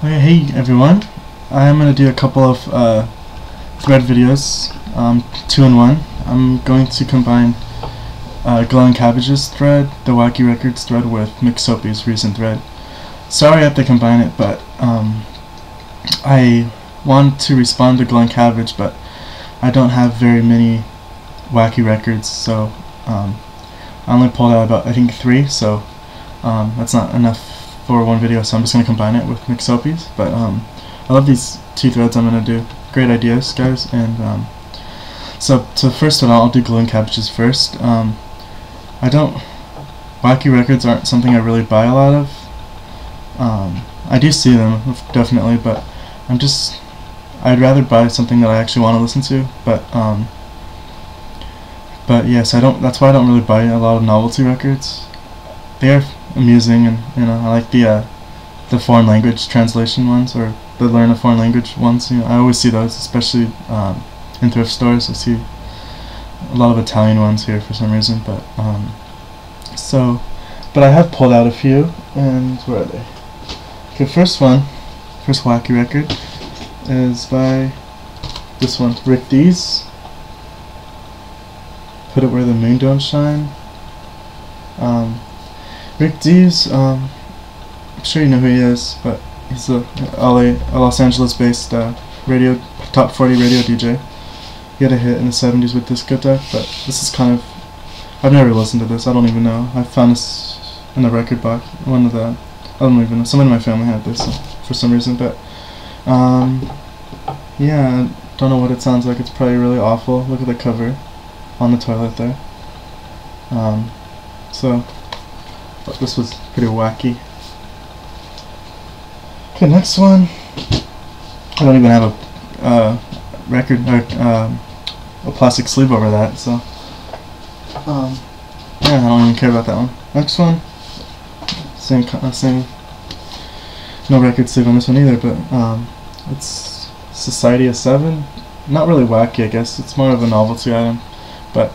Hey everyone. I'm gonna do a couple of uh, thread videos, um, two in one. I'm going to combine uh, Glowing Cabbage's thread, the Wacky Records thread, with McSoappy's recent thread. Sorry I have to combine it, but um, I want to respond to Glowing Cabbage, but I don't have very many Wacky Records, so um, I only pulled out about I think three, so um, that's not enough for one video, so I'm just going to combine it with McSoappy's. But um, I love these two threads I'm going to do. Great ideas, guys. And um, so, so first of all, I'll do glowing cabbages first. Um, I don't... Wacky records aren't something I really buy a lot of. Um, I do see them, definitely, but I'm just... I'd rather buy something that I actually want to listen to, but... Um, but yes, I don't. That's why I don't really buy a lot of novelty records. They are amusing, and you know I like the uh, the foreign language translation ones or the learn a foreign language ones. You know, I always see those, especially um, in thrift stores. I see a lot of Italian ones here for some reason, but um, so, but I have pulled out a few, and where are they? Okay, first one, first wacky record is by this one, Rick Dees. Put it where the moon don't shine. Um, Rick Dees, um, I'm sure you know who he is, but he's a LA, a Los Angeles-based uh, radio, top 40 radio DJ. He had a hit in the 70s with Disco Duck, but this is kind of, I've never listened to this, I don't even know. I found this in the record box, one of the, I don't even know, someone in my family had this for some reason, but, um, yeah, I don't know what it sounds like, it's probably really awful. Look at the cover on the toilet there. Um, so, but this was pretty wacky. Okay, next one. I don't even have a uh, record or um, a plastic sleeve over that, so um, yeah, I don't even care about that one. Next one, same uh, same. No record sleeve on this one either, but um, it's Society of Seven. Not really wacky, I guess. It's more of a novelty item, but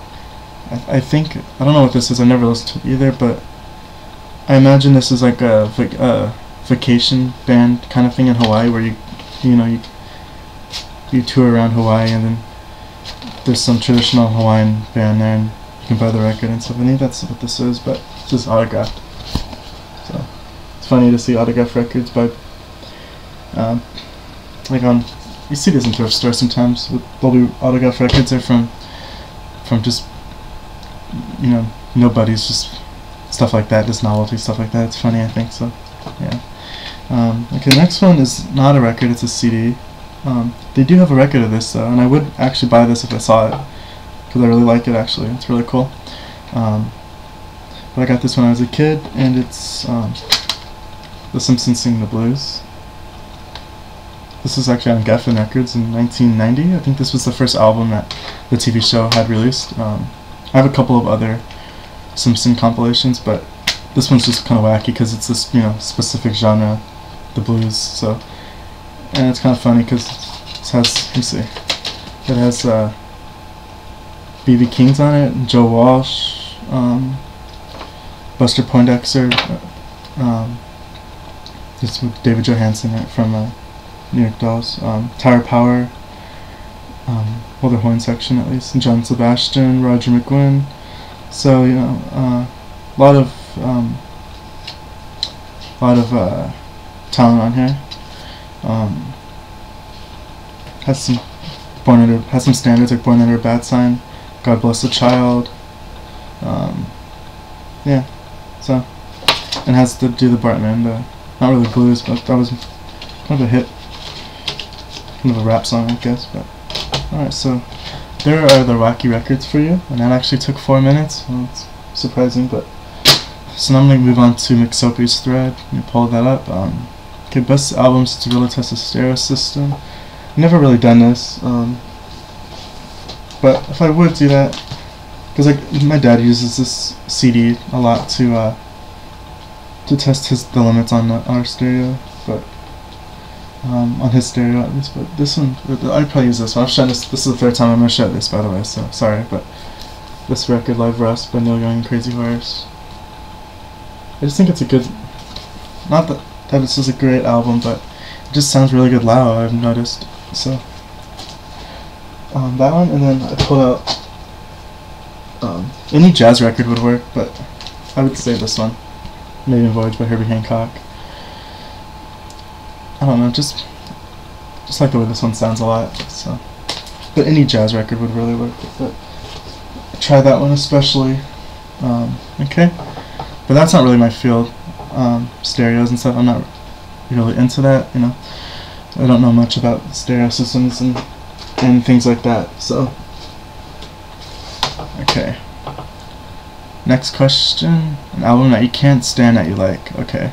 I, I think I don't know what this is. I never listened to it either, but I imagine this is like a, a vacation band kind of thing in Hawaii where you, you know, you, you tour around Hawaii and then there's some traditional Hawaiian band there and you can buy the record and stuff. I think that's what this is, but it's just autographed. So it's funny to see autographed records by, um, like on, you see this in thrift stores sometimes. There'll be autographed records there from, from just, you know, nobody's just stuff like that, just novelty stuff like that. It's funny, I think. So, yeah. Um, okay, the next one is not a record; it's a CD. Um, they do have a record of this though, and I would actually buy this if I saw it because I really like it. Actually, it's really cool. Um, but I got this when I was a kid, and it's um, The Simpsons Sing the Blues. This is actually on Geffen Records in 1990. I think this was the first album that the TV show had released. Um, I have a couple of other Simpson compilations, but this one's just kind of wacky because it's this you know specific genre, the blues. So, and it's kind of funny because it has let me see, it has uh, BB King's on it, Joe Walsh, um, Buster Poindexter, uh, um, this with David Johansen from uh, New York Dolls, um, Tower Power. Um, well, the horn section at least, John Sebastian, Roger McGuinn, so you know, uh, a lot of um, lot of uh, talent on here. Um, has some born under has some standards like born under a bad sign, God bless the child. Um, yeah, so and has to do the Bartman, the not really blues, but that was kind of a hit, kind of a rap song, I guess. But all right, so. There are the Wacky records for you, and that actually took four minutes. Well, it's surprising, but so now I'm gonna move on to McSoappy's thread. Me pull that up. Um, okay, best albums to really test the stereo system. Never really done this, um, but if I would do that, because like my dad uses this CD a lot to uh, to test his the limits on the, our stereo, um, on his stereo at least, but this one, I'd probably use this one. I've shown this, this is the third time I'm going to show this, by the way, so sorry, but this record, Live Rust by Neil Young and Crazy Horse. I just think it's a good, not that, that this is a great album, but it just sounds really good loud. I've noticed. So um, that one, and then I pulled out um, any jazz record would work, but I would say this one, Maiden Voyage by Herbie Hancock. I don't know, just just like the way this one sounds a lot. So, but any jazz record would really work. But try that one especially. Um, okay, but that's not really my field. Um, stereos and stuff. I'm not really into that. You know, I don't know much about stereo systems and and things like that. So, okay. Next question: An album that you can't stand that you like. Okay.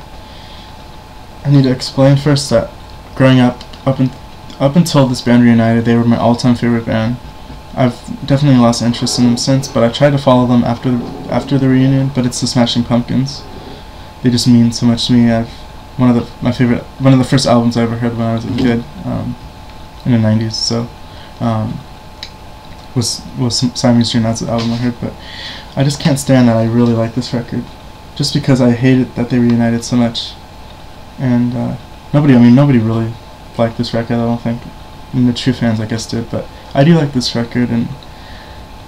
I need to explain first that growing up, up in, up until this band reunited, they were my all-time favorite band. I've definitely lost interest in them since, but I tried to follow them after the, after the reunion. But it's the Smashing Pumpkins. They just mean so much to me. I've one of the my favorite one of the first albums I ever heard when I was a kid um, in the '90s. So um, was was Siamese Dream. That's the album I heard, but I just can't stand that. I really like this record, just because I hated that they reunited so much, and uh, nobody. I mean, nobody really liked this record. I don't think. I mean, the true fans, I guess, did, but I do like this record, and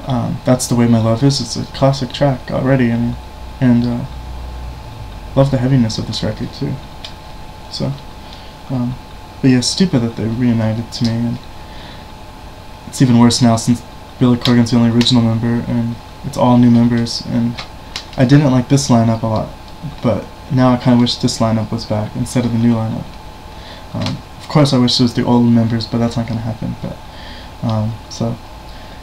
um, that's the way my love is. It's a classic track already, I mean, and uh, love the heaviness of this record too. So, um, but yeah, stupid that they reunited to me, and it's even worse now since Billy Corgan's the only original member, and it's all new members. And I didn't like this lineup a lot, but now I kind of wish this lineup was back instead of the new lineup. Um, of course, I wish it was the old members, but that's not gonna happen. But um, so,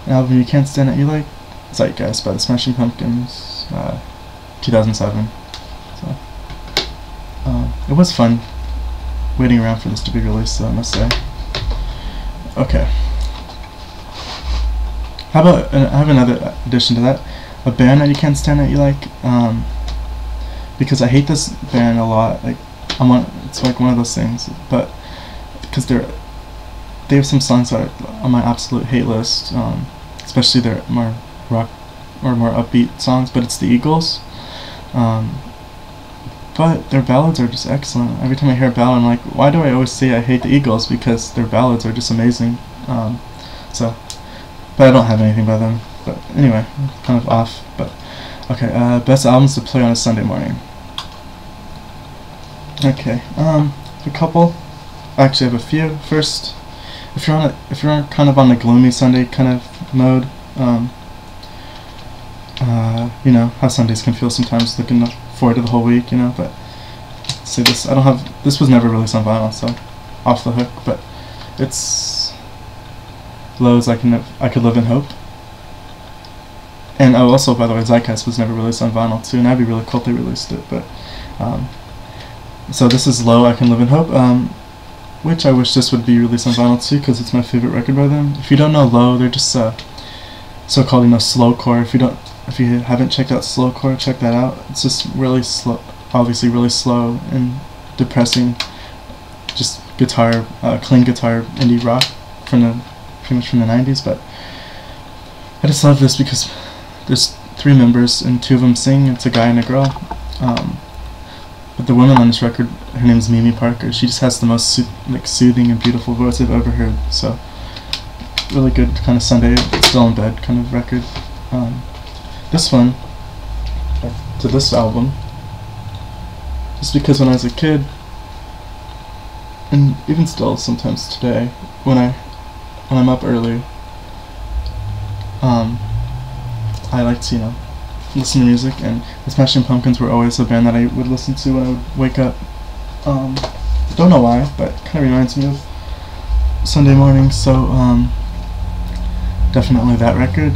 an album you can't stand it, you like Zeitgeist by the Smashing Pumpkins, uh, 2007. So, um, it was fun waiting around for this to be released, so I must say. Okay. How about, uh, I have another addition to that. A band that you can't stand that you like, um, because I hate this band a lot. Like, I'm on, it's like one of those things, but because they're, they have some songs that are on my absolute hate list, um, especially their more rock or more upbeat songs, but it's the Eagles. Um, but their ballads are just excellent. Every time I hear a ballad, I'm like, why do I always say I hate the Eagles? Because their ballads are just amazing. Um, so but I don't have anything by them. But anyway, kind of off. But okay, uh, best albums to play on a Sunday morning. Okay, um, a couple. Actually, I have a few. First, if you're on a, if you're kind of on a gloomy Sunday kind of mode, um, uh, you know how Sundays can feel sometimes, looking forward to the whole week, you know. But see, this, I don't have. This was never released on vinyl, so off the hook. But it's Lows I can I could live in hope. And oh, also by the way, Zeitgeist was never released on vinyl too, and that'd be really cool if they released it. But um, so this is Low I Can Live in Hope, um, which I wish this would be released on vinyl too, because it's my favorite record by them. If you don't know Low, they're just uh, so-called you know slowcore. If you don't, if you haven't checked out slowcore, check that out. It's just really slow, obviously really slow and depressing. Just guitar, uh, clean guitar indie rock from the pretty much from the 90s, but I just love this because there's three members and two of them sing. It's a guy and a girl. Um, but the woman on this record, her name is Mimi Parker. She just has the most like soothing and beautiful voice I've ever heard. So really good kind of Sunday, still in bed kind of record. Um, this one, to this album, just because when I was a kid, and even still sometimes today, when I when I'm up early, um, I like to, you know, listen to music, and the Smashing Pumpkins were always a band that I would listen to when I would wake up. Um, don't know why, but kind of reminds me of Sunday morning, so um, definitely that record,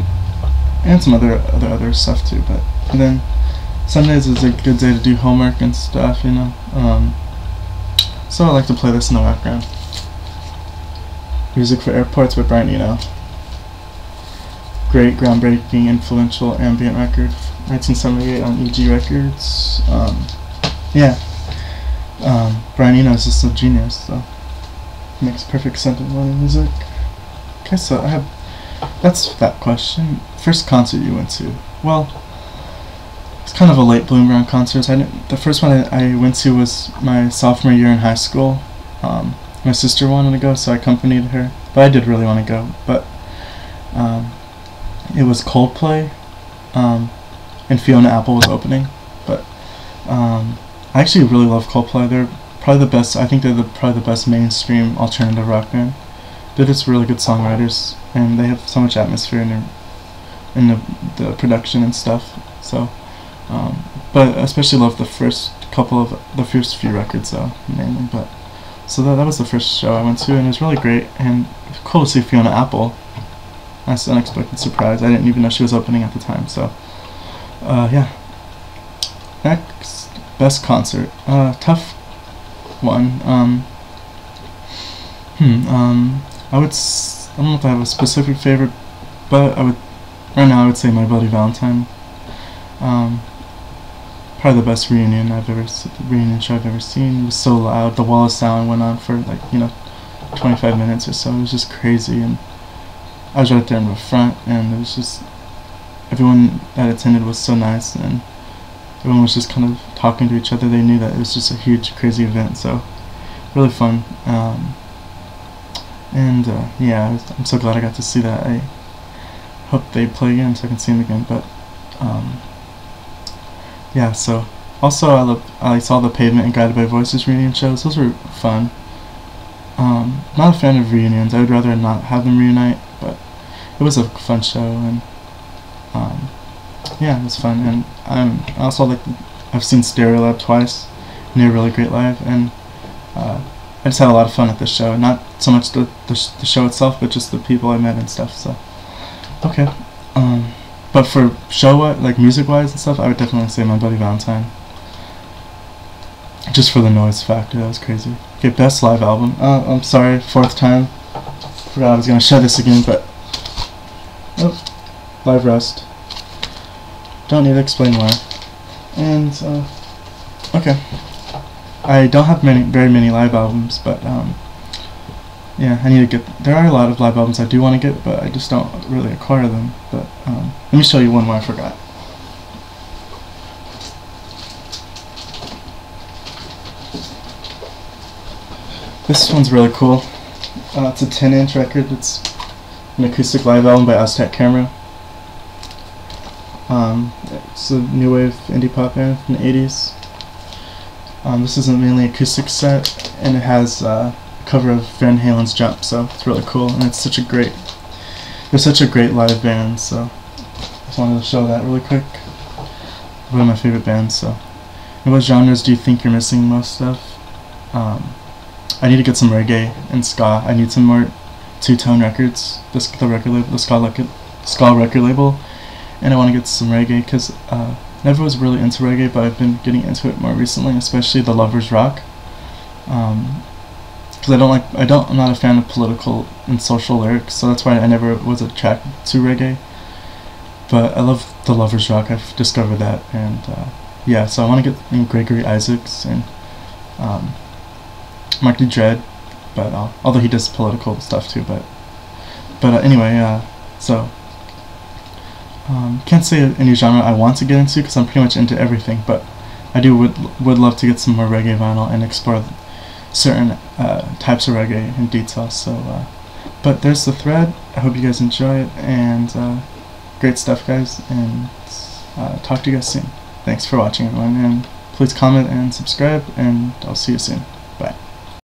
and some other other other stuff too. But then Sundays is a good day to do homework and stuff, you know. Um, so I like to play this in the background. Music for Airports by Brian Eno. Great, groundbreaking, influential ambient record. 1978 on EG Records. Um, yeah. Um, Brian Eno is just a genius, so makes perfect sense in learning music. Okay, so I have that's that question. First concert you went to? Well, it's kind of a late bloomer on concerts. I didn't, the first one I, I, went to was my sophomore year in high school. Um, my sister wanted to go, so I accompanied her. But I did really want to go. But um, it was Coldplay, um, and Fiona Apple was opening. But um, I actually really love Coldplay. They're probably the best. I think they're the, probably the best mainstream alternative rock band. They're just really good songwriters, and they have so much atmosphere in their in the the production and stuff. So, um, but I especially love the first couple of the first few records though, mainly. But so that that was the first show I went to, and it was really great and cool to see Fiona Apple. That's an unexpected surprise. I didn't even know she was opening at the time. So, uh, yeah. Next, best concert. Uh, tough one. Um, hmm. Um, I would. S- I don't know if I have a specific favorite, but I would. Right now, I would say My Bloody Valentine. Um, probably the best reunion I've ever se- reunion show I've ever seen. It was so loud. The wall of sound went on for like you know, 25 minutes or so. It was just crazy, and I was right there in the front, and it was just everyone that attended was so nice, and everyone was just kind of talking to each other. They knew that it was just a huge, crazy event, so really fun. Um, and uh, yeah, I'm so glad I got to see that. I hope they play again so I can see them again. But um, yeah, so also I, love, I saw the Pavement and Guided by Voices reunion shows. Those were fun. Um, not a fan of reunions. I would rather not have them reunite, but it was a fun show and um, yeah, it was fun. And I'm I also like I've seen Stereolab twice, and they're really great live. And uh, I just had a lot of fun at this show. Not so much the the, sh- the show itself, but just the people I met and stuff. So okay. Um, but for show like music wise and stuff, I would definitely say My Bloody Valentine. Just for the noise factor, that was crazy. Okay, best live album. Uh, I'm sorry, fourth time. Forgot I was gonna show this again, but oh, live rust. Don't need to explain why. And uh, okay, I don't have many, very many live albums, but um, yeah, I need to get. There are a lot of live albums I do want to get, but I just don't really acquire them. But um, let me show you one more I forgot. This one's really cool. Uh, it's a 10 inch record. It's an acoustic live album by Aztec Camera. Um, it's a new wave indie pop band from the 80s. Um, this is a mainly acoustic set, and it has uh, a cover of Van Halen's Jump, so it's really cool, and it's such a great, they're such a great live band, so I just wanted to show that really quick. One of my favorite bands, so. And what genres do you think you're missing most of? Um, I need to get some reggae and ska. I need some more two-tone records. This the record label, the ska record, ska record label, and I want to get some reggae because uh, never was really into reggae, but I've been getting into it more recently, especially the lovers rock. Um, because I don't like, I don't, I'm not a fan of political and social lyrics, so that's why I never was attracted to reggae. But I love the lovers rock. I've discovered that, and uh, yeah, so I want to get know, Gregory Isaacs and um, Mikey Dread, but uh, although he does political stuff too, but but uh, anyway, uh, so um, can't say any genre I want to get into because I'm pretty much into everything, but I do would would love to get some more reggae vinyl and explore certain uh, types of reggae in detail. So, uh, but there's the thread. I hope you guys enjoy it and uh, great stuff, guys. And talk to you guys soon. Thanks for watching, everyone, and please comment and subscribe. And I'll see you soon.